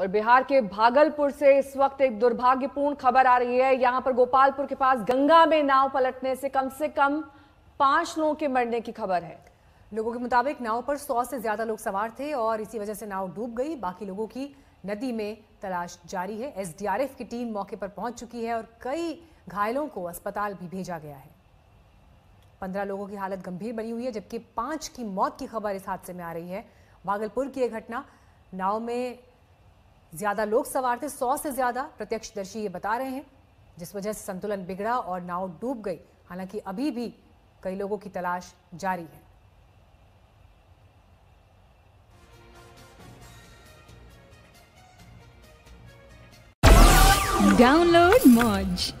और बिहार के भागलपुर से इस वक्त एक दुर्भाग्यपूर्ण खबर आ रही है। यहाँ पर गोपालपुर के पास गंगा में नाव पलटने से कम से कम पाँच लोगों के मरने की खबर है। लोगों के मुताबिक नाव पर सौ से ज़्यादा लोग सवार थे और इसी वजह से नाव डूब गई। बाकी लोगों की नदी में तलाश जारी है। एसडीआरएफ की टीम मौके पर पहुँच चुकी है और कई घायलों को अस्पताल भी भेजा गया है। पंद्रह लोगों की हालत गंभीर बनी हुई है, जबकि पाँच की मौत की खबर इस हादसे में आ रही है। भागलपुर की यह घटना नाव में ज़्यादा लोग सवार थे, सौ से ज़्यादा प्रत्यक्षदर्शी ये बता रहे हैं, जिस वजह से संतुलन बिगड़ा और नाव डूब गई हालाँकि अभी भी कई लोगों की तलाश जारी है डाउनलोड Moj.